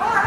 All right.